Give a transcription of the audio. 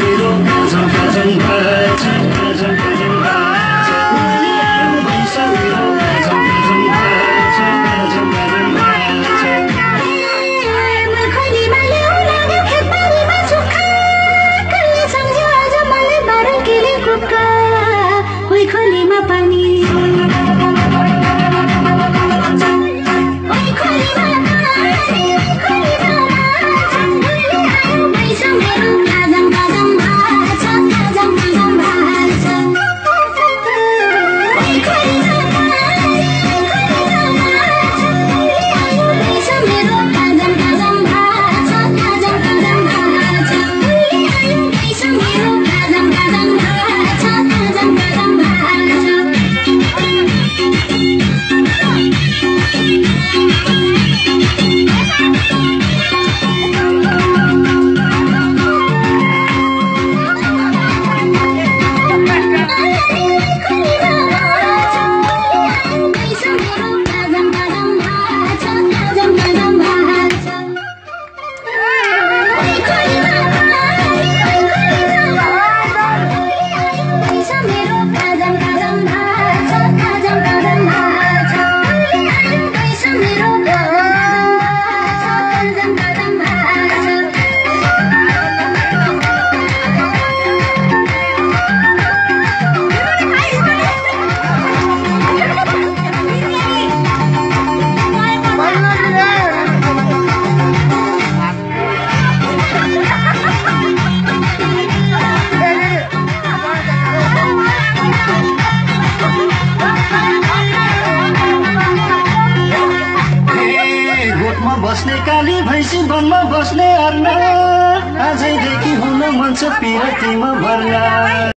मेरो Bye. बस्ने काली भैँसी वनमा बस्ने अर्ना आजैदेखि हुन मन छ पिरतीमा भर्ना।